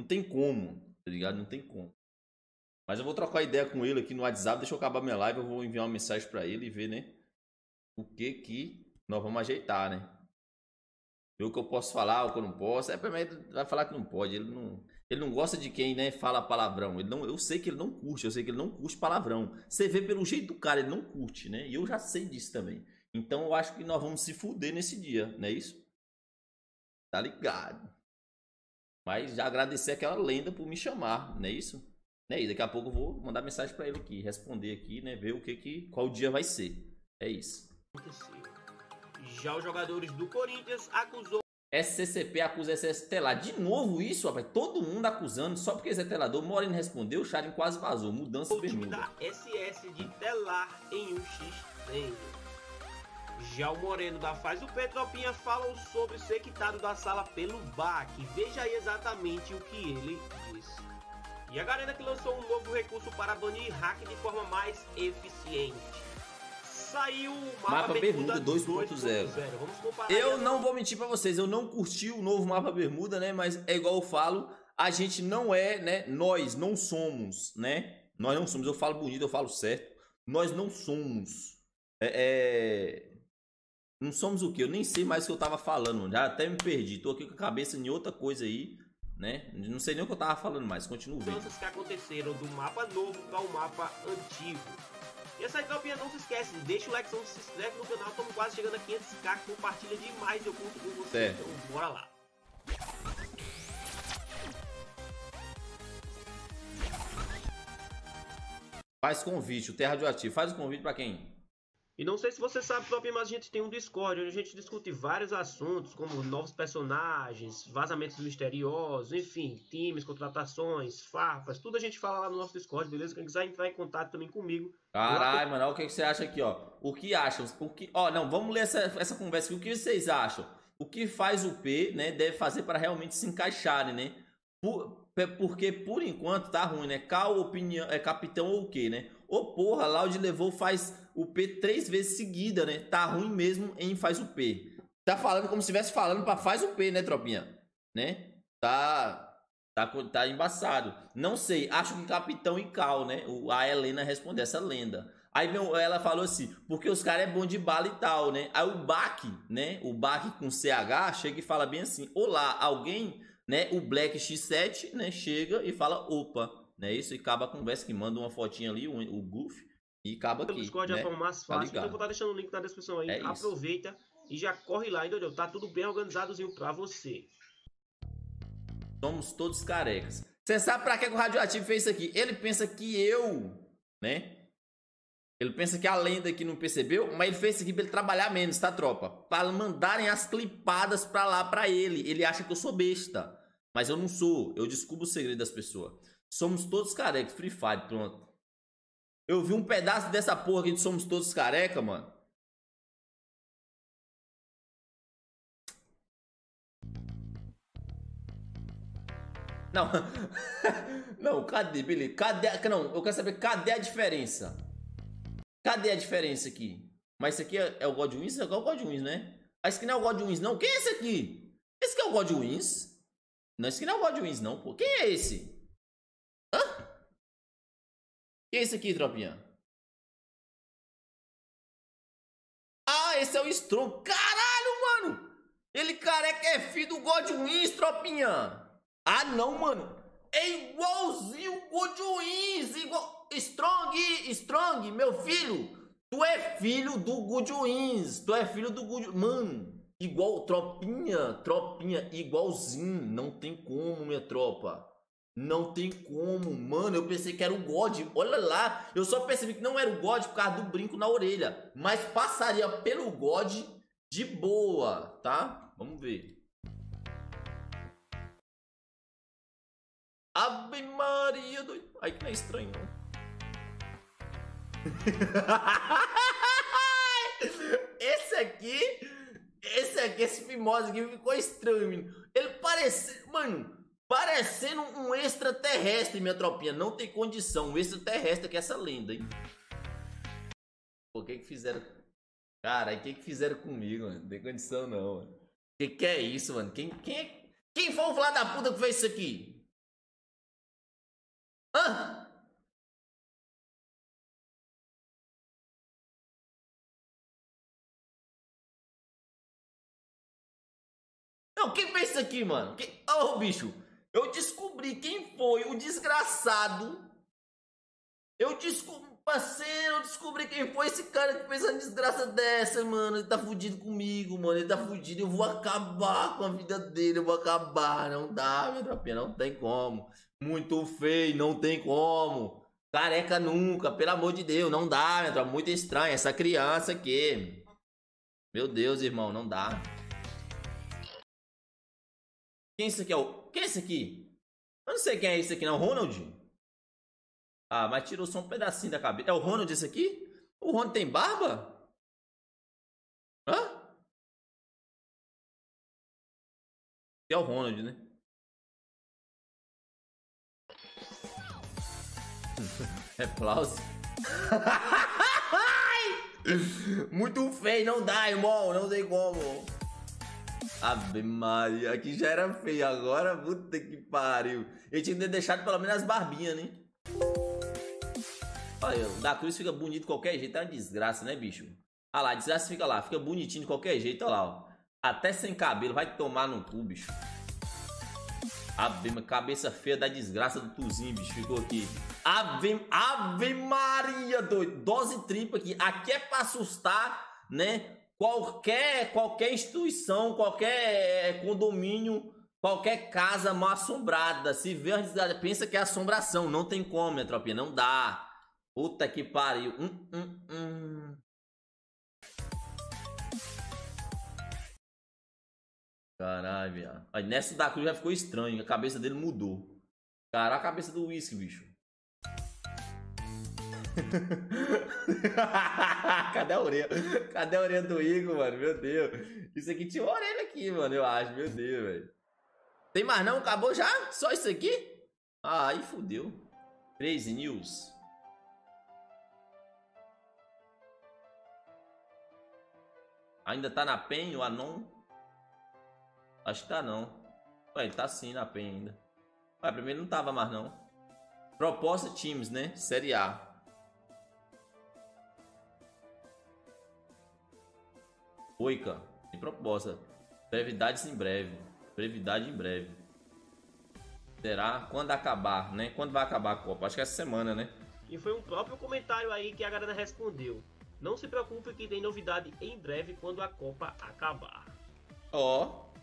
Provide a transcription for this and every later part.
Não tem como, tá ligado? Não tem como. Mas eu vou trocar ideia com ele aqui no WhatsApp. Deixa eu acabar minha live. Eu vou enviar uma mensagem para ele e ver, né? O que que nós vamos ajeitar, né? Ver o que eu posso falar, o que eu não posso. É, ele vai falar que não pode. Ele não, ele não gosta de quem, né, fala palavrão. Ele não, eu sei que ele não curte. Eu sei que ele não curte palavrão. Você vê pelo jeito do cara, ele não curte, né? E eu já sei disso também. Então eu acho que nós vamos se fuder nesse dia, não é isso? Tá ligado? Mas já agradecer aquela lenda por me chamar, não é isso? Né? E daqui a pouco eu vou mandar mensagem para ele aqui, responder aqui, né? Ver o que que qual dia vai ser. É isso. Já os jogadores do Corinthians acusou SCCP acusa SST lá. De novo isso, rapaz. Todo mundo acusando. Só porque esse é telador. Moreno respondeu, o Sharin quase vazou. Mudança o time da SS de telar em um X treino. Já o Moreno da Faz o Petropinha falam sobre ser quitado da sala pelo BAC. Veja aí exatamente o que ele disse. E a Garena que lançou um novo recurso para banir hack de forma mais eficiente. Saiu o mapa, mapa Bermuda, 2.0. Eu não vou mentir para vocês, eu não curti o novo mapa Bermuda, né? Mas é igual eu falo, a gente não é, né? Nós não somos, né? Nós não somos, eu falo bonito, eu falo certo. Nós não somos. É, é... Não somos o que? Eu nem sei mais o que eu tava falando. Já até me perdi. Tô aqui com a cabeça em outra coisa aí né? Não sei nem o que eu tava falando mais, continuo vendo. Mudanças que aconteceram do mapa novo para o mapa antigo. E essa tropinha não se esquece, deixa o like, se inscreve no canal, estamos quase chegando a 500k, compartilha demais, eu conto com você, certo. então bora lá. Faz convite, o Terra Radioativo, faz o convite para quem? E não sei se você sabe, Top, mas a gente tem um Discord onde a gente discute vários assuntos, como novos personagens, vazamentos misteriosos, enfim, times, contratações, farpas, tudo a gente fala lá no nosso Discord, beleza? Quem quiser entrar em contato também comigo. Caralho, mano, olha o que você acha aqui, ó. O que acham? O que... Ó, não, vamos ler essa, essa conversa aqui. O que vocês acham? O que faz o P, né, deve fazer para realmente se encaixarem, né? Por, porque por enquanto tá ruim, né? Qual opinião, é capitão ou o quê, né? Ô porra, Loud levou faz o P três vezes seguida, né? Tá ruim mesmo em faz o P. Tá falando como se estivesse falando para faz o P, né, tropinha? Né? Tá Tá, tá embaçado. Não sei, acho que Capitão e Cal, né? A Helena respondeu essa lenda. Aí ela falou assim, porque os caras é bom de bala e tal, né? Aí o Bach, né? O Bach com CH chega e fala bem assim: Olá, alguém, né? O Black X7, né? Chega e fala: Opa, né? Isso e acaba a conversa que manda uma fotinha ali, o, o Goof, e acaba aqui. O Discord né? é mais tá fácil. Tá então eu vou estar deixando o link na descrição aí. É Aproveita e já corre lá, entendeu? Tá tudo bem organizadozinho pra você. Somos todos carecas. Você sabe pra que o Radioativo fez isso aqui? Ele pensa que eu, né? Ele pensa que a lenda aqui não percebeu, mas ele fez isso aqui pra ele trabalhar menos, tá, tropa? Para mandarem as clipadas pra lá pra ele. Ele acha que eu sou besta. Mas eu não sou. Eu descubro o segredo das pessoas. Somos todos carecas. Free Fire, pronto. Eu vi um pedaço dessa porra aqui de Somos Todos Careca, mano. Não. não, cadê? Beleza. Cadê? Não, eu quero saber cadê a diferença? Cadê a diferença aqui? Mas esse aqui é, é o? Esse aqui é o Godwins, né? Ah, esse aqui não é o Godwins, não. Quem é esse aqui? Esse aqui é o Godwins? Não, esse aqui não é o Godwins, não, pô. Quem é esse? E esse aqui, tropinha? Ah, esse é o Strong. Caralho, mano! Ele careca é filho do Godwins, tropinha. Ah, não, mano. É igualzinho o Godwins. Igual... Strong, Strong, meu filho. Tu é filho do Godwins. Tu é filho do Good... Mano, igual tropinha, tropinha, igualzinho. Não tem como, minha tropa. Não tem como, mano. Eu pensei que era o God. Olha lá, eu só percebi que não era o God por causa do brinco na orelha. Mas passaria pelo God de boa, tá? Vamos ver. Ave Maria do. Ai, que não é estranho, não. esse aqui. Esse aqui, esse fimose aqui ficou estranho. Ele parece. Mano. Parecendo um extraterrestre, minha tropinha. Não tem condição. Um extraterrestre que é essa lenda, hein? Pô, o que que fizeram? Cara, o que que fizeram comigo, mano? Não tem condição, não, mano. Que que é isso, mano? Quem, quem, é... quem foi o filho da puta que fez isso aqui? Hã? Não, quem fez isso aqui, mano? Quem... Oh, bicho, eu descobri quem foi o desgraçado. Eu descobri, parceiro, eu descobri quem foi esse cara que fez uma desgraça dessa, mano. Ele tá fudido comigo, mano. Ele tá fudido. Eu vou acabar com a vida dele. Eu vou acabar. Não dá, meu tropinha. Não tem como. Muito feio, não tem como. Careca nunca, pelo amor de Deus. Não dá, meu tropa. Muito estranho. Essa criança aqui. Meu Deus, irmão, não dá. Quem esse aqui é o. Quem é esse aqui? Eu não sei quem é esse aqui, não. Ronald? Ah, mas tirou só um pedacinho da cabeça. É o Ronald esse aqui? O Ronald tem barba? Hã? É o Ronald, né? É Aplausos. Muito feio, não dá, irmão. Não tem como. Ave Maria, aqui já era feio agora, puta que pariu. Eu tinha que ter deixado pelo menos as barbinhas, né? Olha, o da Cruz fica bonito de qualquer jeito, é uma desgraça, né, bicho? Olha lá, desgraça fica lá, fica bonitinho de qualquer jeito, olha lá, ó. Até sem cabelo, vai tomar no cu, bicho. Ave, cabeça feia da desgraça do Tuzinho, bicho, ficou aqui. Ave, Ave Maria, doido. Dose tripla aqui. Aqui é pra assustar, né? Qualquer qualquer instituição, qualquer condomínio, qualquer casa mal assombrada, se vê uma pensa que é assombração, não tem como, minha tropinha, não dá. Puta que pariu. Hum, hum, hum. Caralho, viado. Nessa da cruz já ficou estranho, a cabeça dele mudou. Caraca, a cabeça do uísque, bicho. Cadê a orelha? Cadê a orelha do Igor, mano? Meu Deus. Isso aqui tinha uma orelha aqui, mano, eu acho. Meu Deus, velho. Tem mais não? Acabou já? Só isso aqui? Ah, aí fudeu. Crazy News. Ainda tá na PEN o Anon? Acho que tá não. Ué, ele tá sim na PEN ainda. Ué, primeiro não tava mais não. Proposta Times, né? Série A. Oica, tem proposta. Brevidades em breve. Brevidade em breve. Será quando acabar, né? Quando vai acabar a Copa? Acho que é essa semana, né? E foi um próprio comentário aí que a galera respondeu. Não se preocupe que tem novidade em breve quando a Copa acabar. Ó, oh,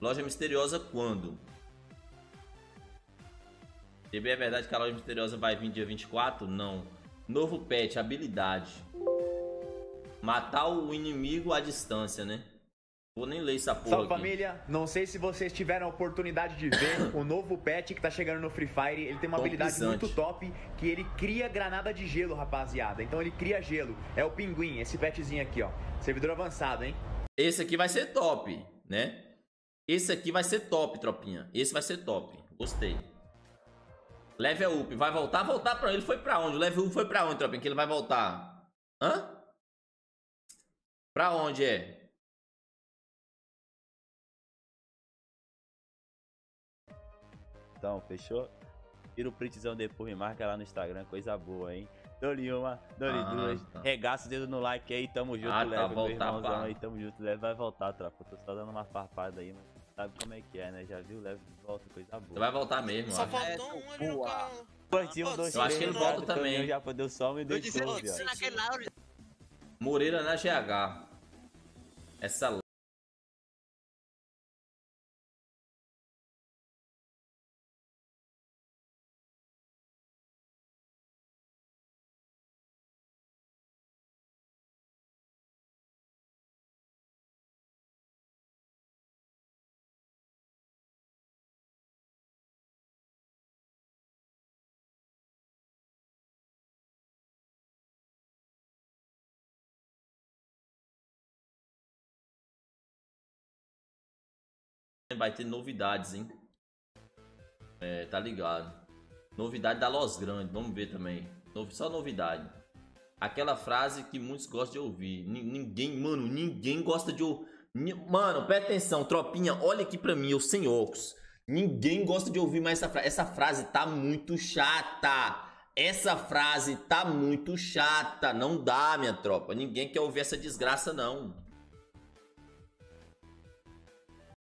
loja misteriosa quando? TB é verdade que a loja misteriosa vai vir dia 24? Não. Novo pet, habilidade. Matar o inimigo à distância, né? Vou nem ler essa porra Salve aqui. família, não sei se vocês tiveram a oportunidade de ver o novo pet que tá chegando no Free Fire. Ele tem uma Tom habilidade pisante. muito top que ele cria granada de gelo, rapaziada. Então ele cria gelo. É o pinguim, esse petzinho aqui, ó. Servidor avançado, hein? Esse aqui vai ser top, né? Esse aqui vai ser top, tropinha. Esse vai ser top. Gostei. Level up. Vai voltar? Voltar pra ele. Foi pra onde? O level up foi pra onde, tropinha? Que ele vai voltar? Hã? Pra onde é? Então, fechou? Tira o printzão depois, me marca lá no Instagram, coisa boa, hein? Dou-lhe uma, dou-lhe Ah, duas. tá. Regaça o dedo no like aí, tamo junto, Ah, tá, leve, meu irmãozão pá. aí, tamo junto, leve, vai voltar, tropa. Tô só dando uma farpada aí, mas sabe como é que é, né? Já viu? Leve de volta, coisa boa. vai voltar mesmo, Só faltou um ali no carro. Um, Eu acho que ele volta também. Já deu só e Eu deu eu disse naquele lá, Moreira na GH. Essa vai ter novidades, hein? É, tá ligado. Novidade da Los Grande, vamos ver também. Só novidade. Aquela frase que muitos gostam de ouvir. Ni- Ninguém, mano, ninguém gosta de ouvir. Mano, presta atenção, tropinha, olha aqui pra mim, eu sem óculos. Ninguém gosta de ouvir mais essa frase. Essa frase tá muito chata. Essa frase tá muito chata. Não dá, minha tropa. Ninguém quer ouvir essa desgraça, não.